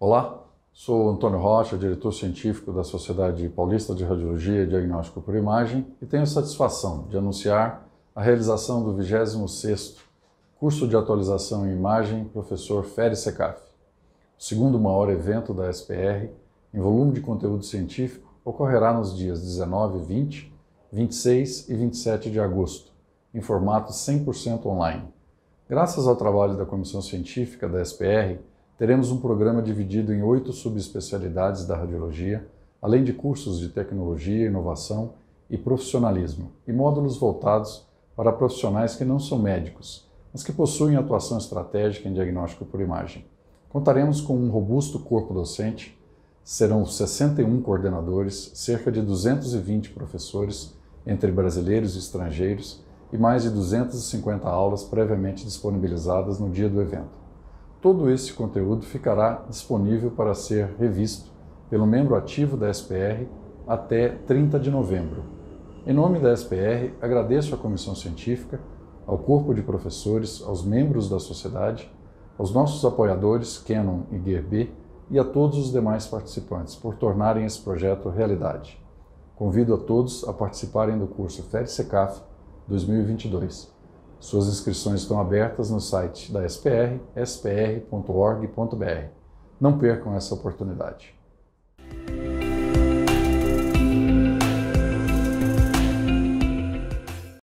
Olá, sou Antônio Rocha, diretor científico da Sociedade Paulista de Radiologia e Diagnóstico por Imagem e tenho a satisfação de anunciar a realização do 26º Curso de Atualização em Imagem Professor Feri Secaf. O segundo maior evento da SPR em volume de conteúdo científico ocorrerá nos dias 19, 20, 26 e 27 de agosto, em formato 100% online. Graças ao trabalho da Comissão Científica da SPR, teremos um programa dividido em oito subespecialidades da radiologia, além de cursos de tecnologia, inovação e profissionalismo, e módulos voltados para profissionais que não são médicos, mas que possuem atuação estratégica em diagnóstico por imagem. Contaremos com um robusto corpo docente, serão 61 coordenadores, cerca de 220 professores, entre brasileiros e estrangeiros, e mais de 250 aulas previamente disponibilizadas no dia do evento. Todo esse conteúdo ficará disponível para ser revisto pelo membro ativo da SPR até 30 de novembro. Em nome da SPR, agradeço à comissão científica, ao corpo de professores, aos membros da sociedade, aos nossos apoiadores, Canon e GearB, e a todos os demais participantes por tornarem esse projeto realidade. Convido a todos a participarem do curso FERSECAF 2022. Suas inscrições estão abertas no site da SPR, spr.org.br. Não percam essa oportunidade.